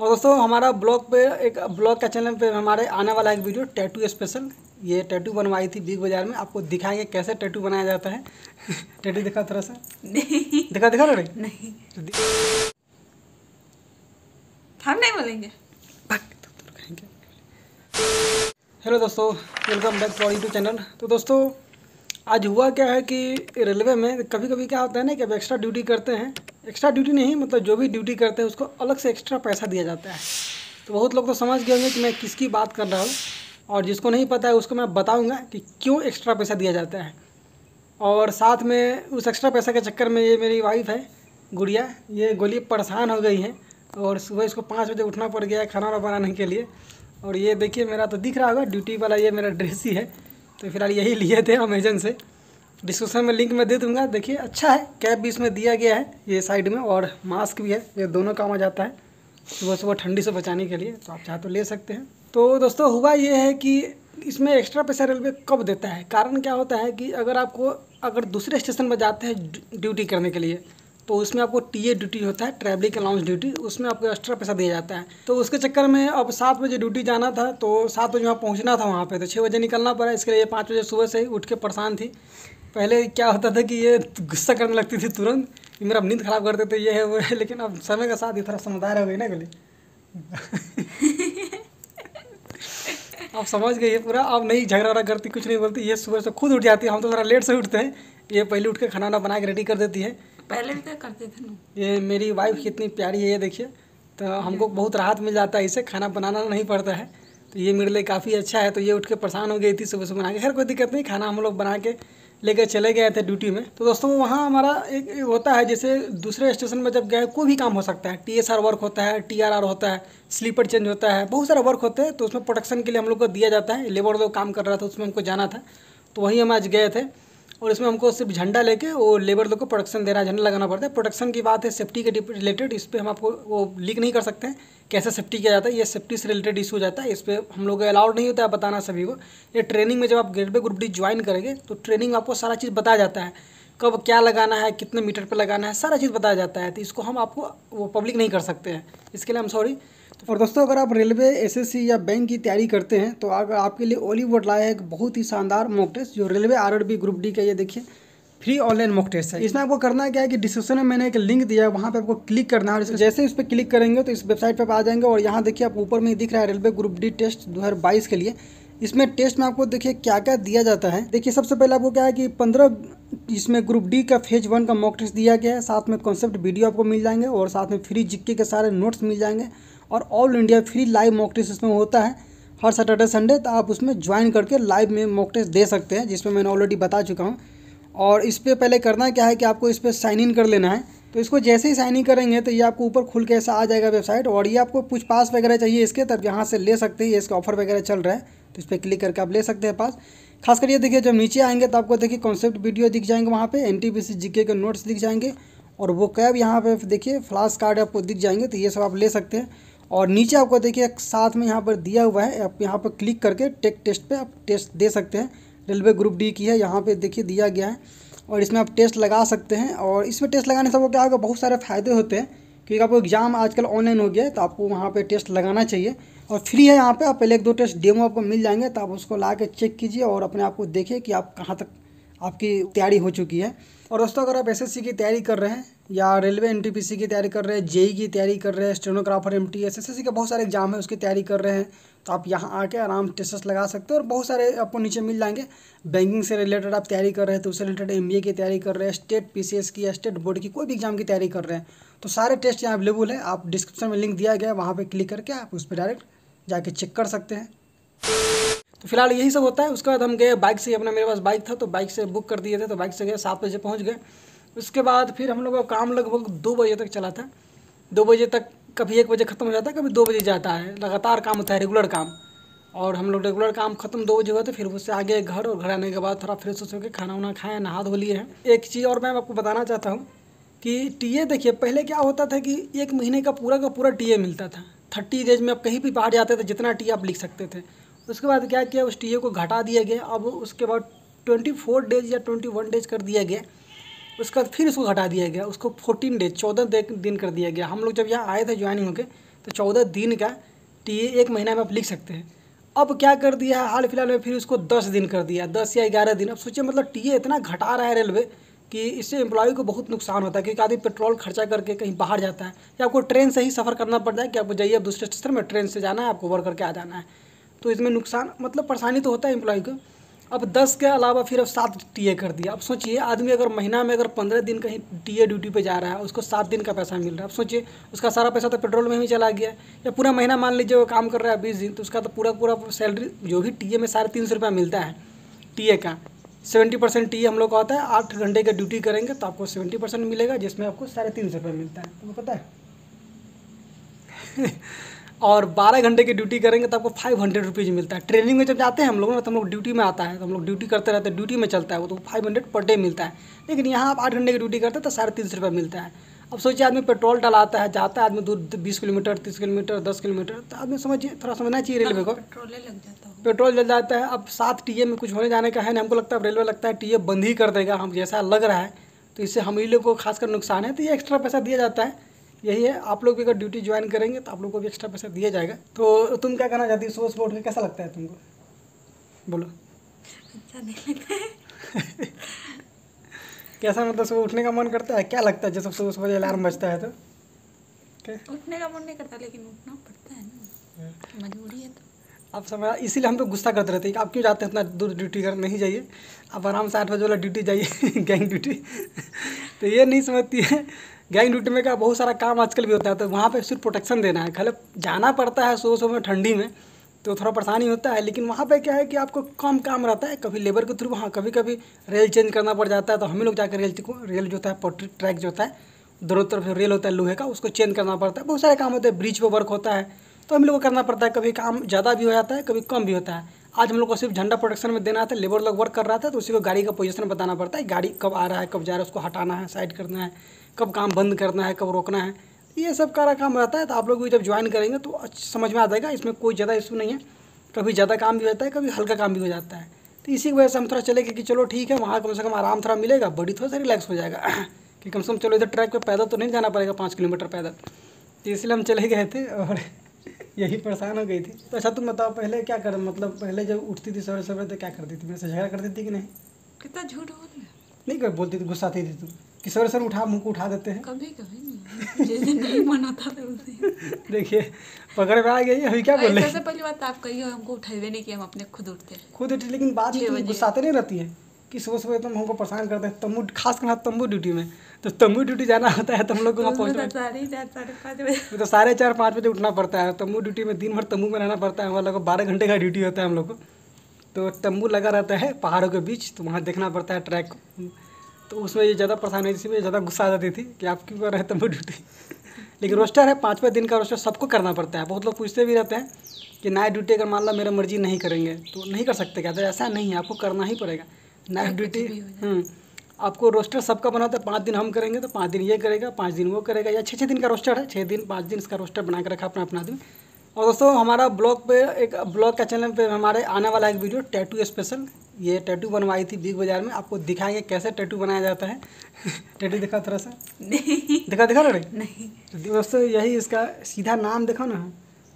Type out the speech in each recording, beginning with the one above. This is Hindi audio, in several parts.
और दोस्तों हमारा ब्लॉग पे एक ब्लॉग का चैनल पे हमारे आने वाला एक वीडियो टैटू स्पेशल। ये टैटू बनवाई थी बिग बाज़ार में। आपको दिखाएँगे कैसे टैटू बनाया जाता है। टैटू दिखा थोड़ा सा। नहीं। दिखा दिखा रे नहीं। हम नहीं बोलेंगे। हेलो दोस्तों welcome back to YouTube channel तो दोस्तों आज हुआ क्या है कि रेलवे में कभी कभी क्या होता है ना कि अब एक्स्ट्रा ड्यूटी करते हैं। एक्स्ट्रा ड्यूटी नहीं मतलब जो भी ड्यूटी करते हैं, उसको अलग से एक्स्ट्रा पैसा दिया जाता है। तो बहुत लोग तो समझ गए होंगे कि मैं किसकी बात कर रहा हूँ, और जिसको नहीं पता है, उसको मैं बताऊँगा कि क्यों एक्स्ट्रा पैसा दिया जाता है। और साथ में उस एक्स्ट्रा पैसा के चक्कर में ये मेरी वाइफ है, गुड़िया, ये गोली परेशान हो गई है, और सुबह इसको पाँच बजे उठना पड़ गया है खाना वाना बनाने के लिए। और ये देखिए, मेरा तो दिख रहा होगा ड्यूटी वाला ये मेरा ड्रेस ही है। तो फ़िलहाल यही लिए थे अमेजन से। डिस्क्रिप्शन में लिंक मैं दे दूँगा। देखिए अच्छा है कैप भी इसमें दिया गया है, ये साइड में, और मास्क भी है, ये दोनों काम आ जाता है सुबह सुबह ठंडी से बचाने के लिए तो आप चाहे तो ले सकते हैं। तो दोस्तों, हुआ ये है कि इसमें एक्स्ट्रा पैसा रेलवे कब देता है? कारण क्या होता है कि अगर आपको, अगर दूसरे स्टेशन पर जाते हैं ड्यूटी करने के लिए तो उसमें आपको टी ए ड्यूटी होता है ट्रैवलिंग अलाउंस ड्यूटी उसमें आपको एक्स्ट्रा पैसा दिया जाता है। तो उसके चक्कर में अब सात बजे ड्यूटी जाना था तो सात बजे वहाँ पहुँचना था वहाँ पे तो छः बजे निकलना पड़ा, इसके लिए पाँच बजे सुबह से ही उठ के परेशान थी। पहले क्या होता था कि ये गुस्सा करने लगती थी तुरंत मेरा नींद खराब करते थे ये है वो है लेकिन अब समय के साथ ये थोड़ा समझदार हो गई ना गली। अब समझ गई ये पूरा। अब नहीं झगड़ा वगड़ा करती कुछ नहीं बोलती ये सुबह से खुद उठ जाती है। हम तो थोड़ा लेट से उठते हैं। ये पहले उठ के खाना वाना बना के रेडी कर देती है। पहले भी क्या करते थे ना। ये मेरी वाइफ कितनी प्यारी है ये देखिए। तो हमको बहुत राहत मिल जाता है इसे। खाना बनाना नहीं पड़ता है। तो ये मेरे लिए काफ़ी अच्छा है। तो ये उठ के परेशान हो गई थी सुबह सुबह बना के। खैर कोई दिक्कत नहीं। खाना हम लोग बना के लेकर चले गए थे ड्यूटी में। तो दोस्तों, वहाँ हमारा एक होता है, जैसे दूसरे स्टेशन में जब गए, कोई भी काम हो सकता है। टी एस आर वर्क होता है टी आर आर होता है स्लीपर चेंज होता है, बहुत सारा वर्क होते हैं। तो उसमें प्रोटेक्शन के लिए हम लोग को दिया जाता है। लेबर लोग काम कर रहा था, उसमें हमको जाना था। तो वहीं हम आज गए थे। और इसमें हमको सिर्फ़ झंडा लेके वो लेबर लोग को प्रोडक्शन देना है झंडा लगाना पड़ता है। प्रोडक्शन की बात है सेफ्टी के रिलेटेड इस पर हम आपको वो लीक नहीं कर सकते हैं। कैसे सेफ्टी किया जाता है, ये सेफ्टी से रिलेटेड इशू हो जाता है। इस पर हम लोग अलाउड नहीं होता है बताना सभी को। ये ट्रेनिंग में जब आप रेलवे ग्रुप डी ज्वाइन करेंगे तो ट्रेनिंग आपको सारा चीज़ बताया जाता है। कब क्या लगाना है, कितने मीटर पर लगाना है, सारा चीज़ बताया जाता है। तो इसको हम आपको वो पब्लिक नहीं कर सकते हैं। इसके लिए हम सॉरी और दोस्तों, अगर आप रेलवे एसएससी या बैंक की तैयारी करते हैं तो अगर आपके लिए ओलीवुड लाया है एक बहुत ही शानदार मॉक टेस्ट जो रेलवे आरआरबी ग्रुप डी का ये देखिए फ्री ऑनलाइन मॉक टेस्ट है। इसमें आपको करना क्या है कि डिस्क्रिप्शन में मैंने एक लिंक दिया है, वहाँ पे आपको क्लिक करना है। और जैसे इस पर क्लिक करेंगे तो इस वेबसाइट पर आप आ जाएँगे और यहाँ देखिए, आप ऊपर में दिख रहा है रेलवे ग्रुप डी टेस्ट दो हज़ार बाईस के लिए। इसमें टेस्ट में आपको देखिए क्या क्या दिया जाता है। देखिए, सबसे पहले आपको क्या है कि पंद्रह, इसमें ग्रुप डी का फ़ेज़ वन का मॉक टेस्ट दिया गया है। साथ में कॉन्सेप्ट वीडियो आपको मिल जाएँगे और साथ में फ्री जिक्के के सारे नोट्स मिल जाएँगे। और all India free live mock test इसमें होता है। हर सैटरडे संडे तो आप उसमें ज्वाइन करके लाइव में मॉक टेस्ट दे सकते हैं, जिसमें मैंने ऑलरेडी बता चुका हूँ। और इस पर पहले करना क्या है कि आपको इस पर साइन इन कर लेना है। तो इसको जैसे ही साइन इन करेंगे तो ये आपको ऊपर खुल के ऐसा आ जाएगा वेबसाइट और ये आपको कुछ पास वगैरह चाहिए इसके, तब यहाँ से ले सकते हैं इसका ऑफ़र वगैरह चल रहा है। तो इस पर क्लिक करके आप ले सकते हैं पास खास कर ये देखिए, जब नीचे आएँगे तो आपको देखिए कॉन्सेप्ट वीडियो दिख जाएँगे वहाँ पे एन टी के नोट्स दिख जाएँगे। और वो कैब यहाँ पे देखिए फ्लाश कार्ड आपको दिख जाएँगे तो ये सब आप ले सकते हैं। और नीचे आपको देखिए साथ में यहाँ पर दिया हुआ है। आप यहाँ पर क्लिक करके टेक टेस्ट पे आप टेस्ट दे सकते हैं। रेलवे ग्रुप डी की है, यहाँ पे देखिए दिया गया है। और इसमें आप टेस्ट लगा सकते हैं। और इसमें टेस्ट लगाने से वो क्या होगा, बहुत सारे फ़ायदे होते हैं। क्योंकि आपको एग्ज़ाम आजकल ऑनलाइन हो गया है तो आपको वहाँ पर टेस्ट लगाना चाहिए। और फ्री है यहाँ पर आप पहले एक दो टेस्ट डेमो आपको मिल जाएँगे तो आप उसको ला के चेक कीजिए और अपने आप को देखिए कि आप कहाँ तक आपकी तैयारी हो चुकी है। और दोस्तों, अगर आप एसएससी की तैयारी कर रहे हैं या रेलवे एनटीपीसी की तैयारी कर रहे हैं जेई की तैयारी कर रहे हैं, स्टेनोग्राफर एम टी एस का बहुत सारे एग्ज़ाम है, उसकी तैयारी कर रहे हैं तो आप यहाँ आके आराम टेस्ट लगा सकते हो और बहुत सारे आपको नीचे मिल जाएँगे। बैंकिंग से रिलेटेड आप तैयारी कर रहे हैं तो उससे रिलेटेड एमबीए की तैयारी कर रहे हैं, स्टेट पीसीएस की या स्टेट बोर्ड की कोई भी एग्ज़ाम की तैयारी कर रहे हैं तो सारे टेस्ट यहाँ अवेलेबल है। आप डिस्क्रिप्शन में लिंक दिया गया है, वहाँ पर क्लिक करके आप उस पर डायरेक्ट जाके चेक कर सकते हैं। तो फ़िलहाल यही सब होता है। उसके बाद हम गए बाइक से, अपना मेरे पास बाइक था तो बाइक से बुक कर दिए थे तो बाइक से गए, सात बजे पहुँच गए। उसके बाद फिर हम लोग का काम लगभग दो बजे तक चला था। दो बजे तक कभी एक बजे ख़त्म हो जाता है, कभी दो बजे जाता है। लगातार काम होता है रेगुलर काम। और हम लोग रेगुलर काम खत्म दो बजे हुआ तो फिर उससे आगे घर और घर आने के बाद थोड़ा फ्रेश हो के खाना वाना खाएँ नहा धो लिए हैं। एक चीज़ और मैं आपको बताना चाहता हूँ कि टीए देखिए, पहले क्या होता था कि एक महीने का पूरा का पूरा टीए मिलता था। थर्टी डेज़ में आप कहीं भी बाहर जाते थे, जितना टी आप लिख सकते थे। उसके बाद क्या किया, उस टीए को घटा दिया गया। अब उसके बाद ट्वेंटी फोर डेज़ या ट्वेंटी वन डेज़ कर दिया गया। उसके बाद फिर उसको घटा दिया गया। उसको फोर्टीन डेज़, चौदह दिन कर दिया गया। हम लोग जब यहाँ आए थे ज्वाइनिंग होकर तो चौदह दिन का टी एक महीना में आप लिख सकते हैं। अब क्या कर दिया है, हाल फ़िलहाल में फिर उसको दस दिन कर दिया। दस या ग्यारह दिन। अब सोचिए मतलब टीए इतना घटा रहा है रेलवे कि इससे एम्प्लॉय को बहुत नुकसान होता है, क्योंकि आदमी पेट्रोल खर्चा करके कहीं बाहर जाता है। या आपको ट्रेन से ही सफ़र करना पड़ता है कि आपको जाइए दूसरे स्टेशन में, ट्रेन से जाना है, आपको वर्क करके आ जाना है। तो इसमें नुकसान मतलब परेशानी तो होता है एम्प्लॉय को। अब दस के अलावा फिर अब सात टीए कर दिया। अब सोचिए, आदमी अगर महीना में अगर पंद्रह दिन कहीं टीए ड्यूटी पे जा रहा है, उसको सात दिन का पैसा मिल रहा है। अब सोचिए, उसका सारा पैसा तो पेट्रोल में ही चला गया या पूरा महीना मान लीजिए वो काम कर रहा है बीस दिन तो उसका तो पूरा पूरा सैलरी जो भी टीए में साढ़े तीन सौ रुपया मिलता है टीए का, सेवेंटी परसेंट टी हम लोग का होता है, आठ घंटे का ड्यूटी करेंगे तो आपको सेवेंटी परसेंट मिलेगा, जिसमें आपको साढ़े तीन सौ रुपये मिलता है। तुमको पता है? और बारह घंटे की ड्यूटी करेंगे तो आपको फाइव हंड्रेड रुपीज़ मिलता है। ट्रेनिंग में जब जाते हैं हम लोग ना तो हम लोग ड्यूटी में आता है तो हम लोग ड्यूटी करते रहते हैं ड्यूटी में चलता है वो तो फाइव हंड्रेड पर डे मिलता है। लेकिन यहाँ आप आठ घंटे की ड्यूटी करते हैं तो साढ़े तीन सौ रुपये मिलता है। अब सोचिए आदमी पेट्रोल डलाता है जाता है आदमी दूर बीस किलोमीटर तीस किलोमीटर दस किलोमीटर तो आदमी समझिए थोड़ा समझना चाहिए रेलवे को। पेट्रोले लग जाता है पेट्रोल जल जाता है अब सात टी में कुछ होने जाने का है ना हमको लगता है रेलवे लगता है टीए बंद ही कर देगा हम जैसा लग रहा है तो इससे हम ही लोग को खासकर नुकसान है तो ये एक्स्ट्रा पैसा दिया जाता है। यही है। आप लोग भी अगर ड्यूटी ज्वाइन करेंगे तो आप लोग को भी एक्स्ट्रा पैसा दिया जाएगा। तो तुम क्या कहना चाहती हो? उठ के कैसा लगता है तुमको? बोलो। अच्छा नहीं लगता है। कैसा मतलब सुबह उठने का मन करता है? क्या लगता है? जैसे सुबह सुबह अलार्म बजता है तो। उठने का मन नहीं करता लेकिन उठना पड़ता है ना। मजबूरी है तो। आप समझ इसीलिए हम पे गुस्सा करते रहते हैं कि आप क्यों जाते हैं इतना दूर ड्यूटी कर नहीं जाइए। आप आराम से आठ बजे वाला ड्यूटी जाइए गैंग ड्यूटी तो ये नहीं समझती है। गैंग ड्यूटी में क्या बहुत सारा काम आजकल भी होता है तो वहाँ पर सिर्फ़ प्रोटेक्शन देना है। खाली जाना पड़ता है सुबह सुबह में ठंडी में तो थोड़ा परेशानी होता है, लेकिन वहाँ पे क्या है कि आपको कम काम रहता है, कभी लेबर के थ्रू वहाँ कभी कभी रेल चेंज करना पड़ जाता है तो हम लोग जाकर रेल रेल जो होता है पटरी ट्रैक जो होता है, दोनों तरफ़ रेल होता है, लोहे का, उसको चेंज करना पड़ता है। बहुत सारे काम होते हैं ब्रिज पर वर्क होता है तो हम लोग को करना पड़ता है, कभी काम ज़्यादा भी हो जाता है, कभी कम भी होता है। आज हम लोग को सिर्फ़ झंडा प्रोडक्शन में देना था लेबर लोग वर्क कर रहा था तो उसी को गाड़ी का पोजिशन बताना पड़ता है, गाड़ी कब आ रहा है, कब जा रहा है, उसको हटाना है साइड करना है। कब काम बंद करना है कब रोकना है ये सब कारा काम रहता है तो आप लोग भी जब ज्वाइन करेंगे तो समझ में आ जाएगा इसमें कोई ज़्यादा इशू नहीं है। कभी ज़्यादा काम भी होता है कभी हल्का काम भी हो जाता है। तो इसी वजह से हम थोड़ा चले कि चलो ठीक है वहाँ कम से कम आराम थोड़ा मिलेगा बड़ी थोड़ा सा रिलैक्स हो जाएगा। कि कम से कम चलो इधर ट्रैक पर पैदल तो नहीं जाना पड़ेगा पाँच किलोमीटर पैदल। तो इसलिए हम चले गए थे और यही परेशान हो गई थी। तो अच्छा तुम बताओ पहले क्या कर मतलब पहले जब उठती थी सवेरे सवेरे तो क्या करती थी? मेरे से झगड़ा करती थी कि नहीं? कितना झूठ बोल नहीं कर बोलती थी गुस्साती थी तुम। कि सवेरे सवेरे उठा मुँह को उठा देते हैं। कभी कभी नहीं जिस दिन नहीं मन होता था उस दिन। देखिए पकड़ में आ गई अभी क्या बोल? रहे सबसे पहली बात तो आप कहिए हमको उठेबे नहीं किया हम अपने खुद उठते रहे खुद उठी लेकिन तुम बजे। गुस्साते नहीं रहती है कि सुबह सुबह तुम हमको परेशान करते हैं तम्बू खास कर तम्बू ड्यूटी में। तो तम्बू ड्यूटी जाना होता है तो हम लोग को वहाँ उसमें पहुँचना। तो साढ़े चार पाँच बजे। तो साढ़े चार पाँच बजे उठना पड़ता है तम्बू ड्यूटी में दिन भर तम्बू में रहना पड़ता है हम लोग को बारह घंटे का ड्यूटी होता है हम लोग को। तो तम्बू लगा रहता है पहाड़ों के बीच तो वहाँ देखना पड़ता है ट्रैक। तो उसमें ये ज़्यादा परेशानी इसी में ज़्यादा गुस्सा आ जाती थी कि आप क्यों कर रहे हैं ड्यूटी? लेकिन रोस्टर है पाँच पाँच दिन का रोस्टर सबको करना पड़ता है। बहुत लोग पूछते भी रहते हैं कि नाइट ड्यूटी अगर मान लो मेरा मर्ज़ी नहीं करेंगे तो नहीं कर सकते क्या? तो ऐसा नहीं है आपको करना ही पड़ेगा। नाइट ड्यूटी हो हम्म आपको रोस्टर सबका बना होता है पाँच दिन हम करेंगे तो पाँच दिन ये करेगा पाँच दिन वो करेगा या छः छः दिन का रोस्टर है छः दिन पाँच दिन इसका रोस्टर बना के रखा अपना अपना आदमी और दोस्तों हमारा ब्लॉग पे एक ब्लॉग का चैनल पे हमारे आने वाला एक वीडियो टैटू स्पेशल ये टैटू बनवाई थी बिग बाज़ार में। आपको दिखाएँगे कैसे टैटू बनाया जाता है। टैटू दिखा थोड़ा सा। नहीं। दिखा दिखा रहे नहीं। तो दोस्तों यही इसका सीधा नाम देखो ना।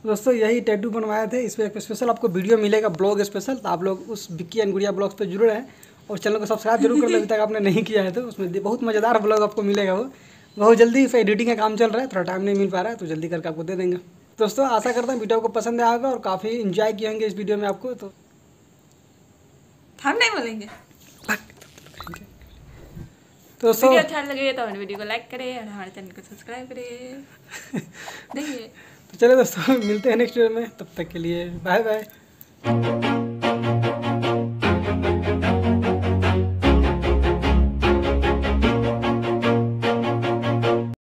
तो दोस्तों यही टैटू बनवाए थे। इस पर एक स्पेशल आपको वीडियो मिलेगा ब्लॉग स्पेशल तो आप लोग उस बिक्की एंड गुड़िया ब्लॉग्स पे ज़रूर हैं और चैनल को सब्सक्राइब ज़रूर कर ले। अभी तक आपने नहीं किया है तो उसमें बहुत मज़ेदार ब्लॉग आपको मिलेगा वो। बहुत जल्दी फिर एडिटिंग का काम चल रहा है। थोड़ा टाइम नहीं मिल पा रहा है तो जल्दी करके आपको दे देंगे। दोस्तों आशा करता हूँ वीडियो को पसंद आएगा और काफ़ी इन्जॉय किए होंगे इस वीडियो में आपको। तो हम नहीं बोलेंगे। तो सो वीडियो अच्छा लगे तो हमारे वीडियो को लाइक करें और हमारे चैनल को सब्सक्राइब करें। देखिए। तो चलो दोस्तों मिलते हैं नेक्स्ट वीडियो में। तब तक के लिए बाय बाय